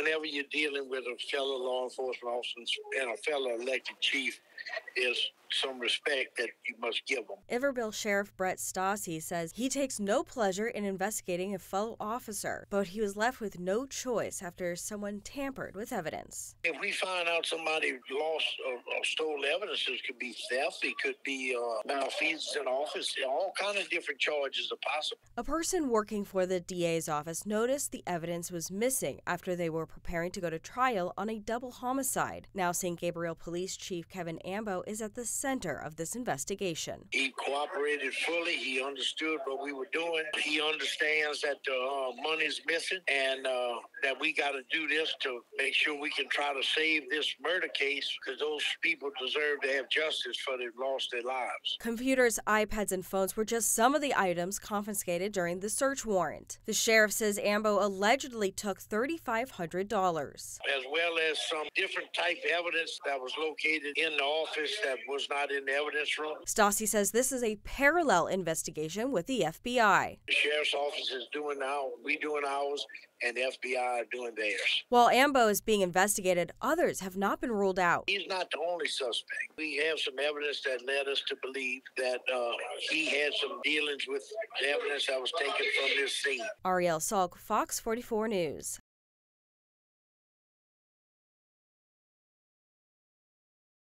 whenever you're dealing with a fellow law enforcement officer and a fellow elected chief, is some respect that you must give them. Iberville Sheriff Brett Stassi says he takes no pleasure in investigating a fellow officer, but he was left with no choice after someone tampered with evidence. If we find out somebody lost or, or stole evidence, it could be theft, it could be uh, malfeasance in office, all kind of different charges are possible. A person working for the DA's office noticed the evidence was missing after they were preparing to go to trial on a double homicide. Now, St. Gabriel Police Chief Kevin Ambeau is at the center of this investigation. He cooperated fully. He understood what we were doing. He understands that the uh, money's missing and uh, that we got to do this to make sure we can try to save this murder case because those people deserve to have justice for they've lost their lives. Computers, iPads, and phones were just some of the items confiscated during the search warrant. The sheriff says Ambeau allegedly took $3,500. As well as some different type evidence that was located in the office that was not in the evidence room. Stassi says this is a parallel investigation with the FBI. The sheriff's office is doing now, we doing ours, and the FBI are doing theirs. While Ambeau is being investigated, others have not been ruled out. He's not the only suspect. We have some evidence that led us to believe that uh, he had some dealings with the evidence that was taken from this scene. Ariel Salk, Fox 44 News.